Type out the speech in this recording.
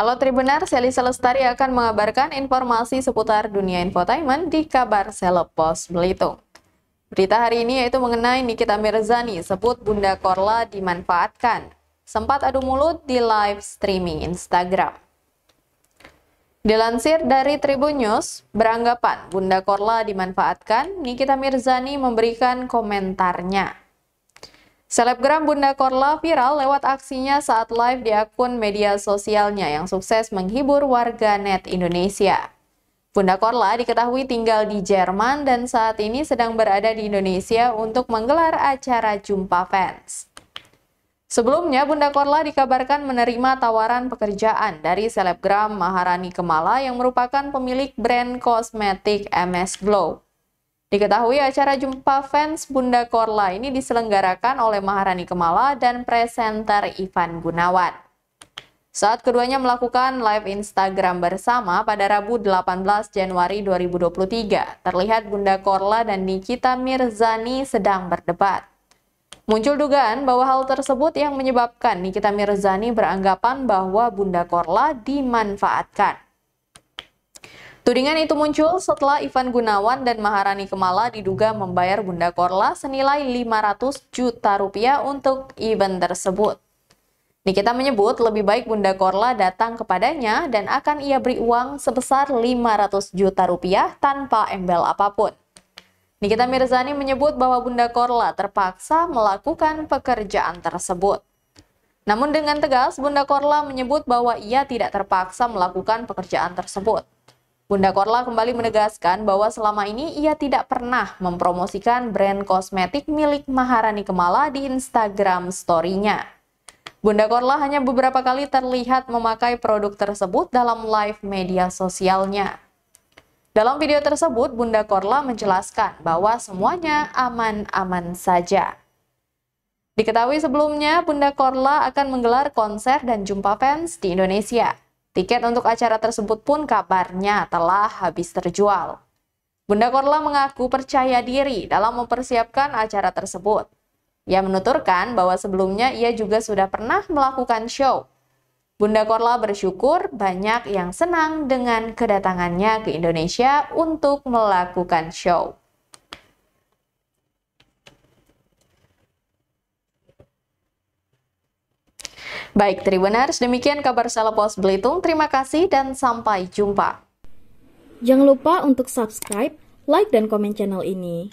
Halo Tribunar, Seli Selestari akan mengabarkan informasi seputar dunia infotainment di kabar Selepos Belitung. Berita hari ini yaitu mengenai Nikita Mirzani sebut Bunda Korla dimanfaatkan. Sempat adu mulut di live streaming Instagram. Dilansir dari Tribun News, beranggapan Bunda Korla dimanfaatkan, Nikita Mirzani memberikan komentarnya. Selebgram Bunda Korla viral lewat aksinya saat live di akun media sosialnya yang sukses menghibur warga net Indonesia. Bunda Korla diketahui tinggal di Jerman dan saat ini sedang berada di Indonesia untuk menggelar acara jumpa fans. Sebelumnya, Bunda Korla dikabarkan menerima tawaran pekerjaan dari selebgram Maharani Kemala yang merupakan pemilik brand kosmetik MS Glow. Diketahui acara jumpa fans Bunda Korla ini diselenggarakan oleh Maharani Kemala dan presenter Ivan Gunawan. Saat keduanya melakukan live Instagram bersama pada Rabu 18 Januari 2023, terlihat Bunda Korla dan Nikita Mirzani sedang berdebat. Muncul dugaan bahwa hal tersebut yang menyebabkan Nikita Mirzani beranggapan bahwa Bunda Korla dimanfaatkan. Tudingan itu muncul setelah Ivan Gunawan dan Maharani Kemala diduga membayar Bunda Korla senilai 500 juta rupiah untuk event tersebut. Nikita menyebut lebih baik Bunda Korla datang kepadanya dan akan ia beri uang sebesar 500 juta rupiah tanpa embel apa pun. Nikita Mirzani menyebut bahwa Bunda Korla terpaksa melakukan pekerjaan tersebut. Namun dengan tegas, Bunda Korla menyebut bahwa ia tidak terpaksa melakukan pekerjaan tersebut. Bunda Korla kembali menegaskan bahwa selama ini ia tidak pernah mempromosikan brand kosmetik milik Maharani Kemala di Instagram story-nya. Bunda Korla hanya beberapa kali terlihat memakai produk tersebut dalam live media sosialnya. Dalam video tersebut, Bunda Korla menjelaskan bahwa semuanya aman-aman saja. Diketahui sebelumnya, Bunda Korla akan menggelar konser dan jumpa fans di Indonesia. Tiket untuk acara tersebut pun kabarnya telah habis terjual. Bunda Korla mengaku percaya diri dalam mempersiapkan acara tersebut. Ia menuturkan bahwa sebelumnya ia juga sudah pernah melakukan show. Bunda Korla bersyukur banyak yang senang dengan kedatangannya ke Indonesia untuk melakukan show. Baik, Tribuners, demikian kabar Pos Belitung. Terima kasih dan sampai jumpa. Jangan lupa untuk subscribe, like, dan komen channel ini.